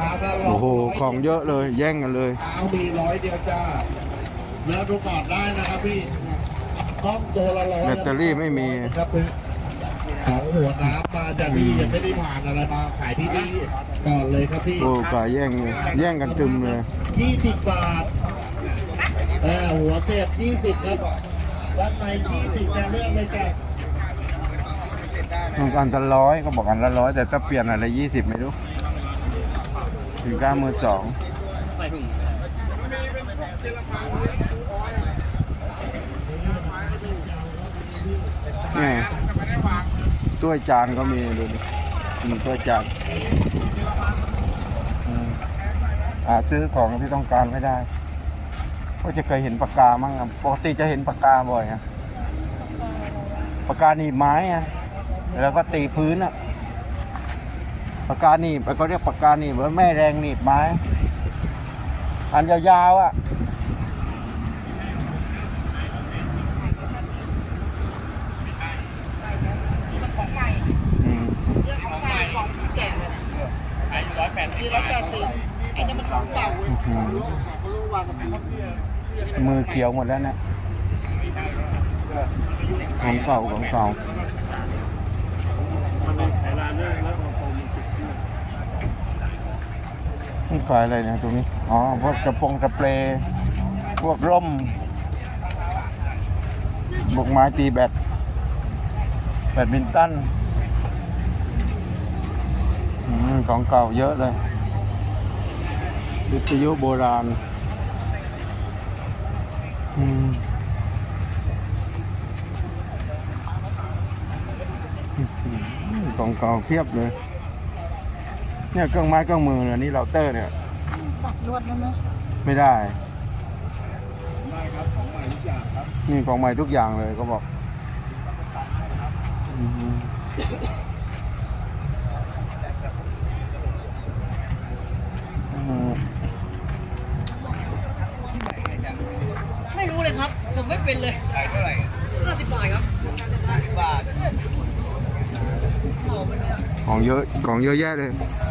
ครับแล้วโอ้โห ของเยอะเลย แย่งกันเลยเท้ามีร้อยเดียวจ้าเลือกดูก่อนได้นะครับพี่กล้องตัวละร้อยแบตเตอรี่ไม่มีครับพี่ของหัวน้ำมาจากที่ยังไม่ได้ผ่านอะไรมาขายที่นี่ก่อนเลยครับพี่โอ้กาแย่งเลยแย่งกันตึมเลยยี่สิบบาทเออหัวเสียบยี่สิบครับด้านในยี่สิบแต่เลือกเลยจ้ะต้องการละร้อยก็บอกกันละร้อยแต่ถ้าเปลี่ยนอะไรยี่สิบไม่รู้ สินค้ามือสองนี่ถ้วจานก็มีดูดิอืมถ้วจานอืมหาซื้อของที่ต้องการไม่ได้ ก็จะเคยเห็นปากกามั่งปกติจะเห็นปากกาบ่อยอะปากกาหนีบไม้อะแล้วก็ตีพื้นอะ ปากกาหนีบแล้วก็เรียกปากกาหนีบว่าแม่แรงหนีบไม้อันยาวๆอะอืมของใหม่ของแก่เลยขายอยู่ร้อยแปดสิบร้อยแปดสิบไอ้นี่มันของเก่าเว้ยอื้อหือรู้ว่ากับพี่มือเขียวหมดแล้วเนี่ยของเก่าของเก่า นี่ขายอะไรเนี่ยตรงนี้ อ๋อ พวกกระโปรงกระเปรพวกร่มบกไม้ตีแบดแบดมินตันอของเก่าเยอะเลยวิทยุโบราณอืมกล่องเก่าเพียบเลย เนี่ยเครื่องไม้เครื่องมือเนี่ยนี่เราเตอร์เนี่ยตัดลวดแล้วไหมไม่ได้ได้ครับของใหม่ทุกอย่างครับนี่ของใหม่ทุกอย่างเลยก็บอกอืมอืมไม่รู้เลยครับผมไม่เป็นเลยขายเท่าไหร่ห้าสิบบาทครับห้าสิบบาทของเยอะของเยอะแยะเลยเ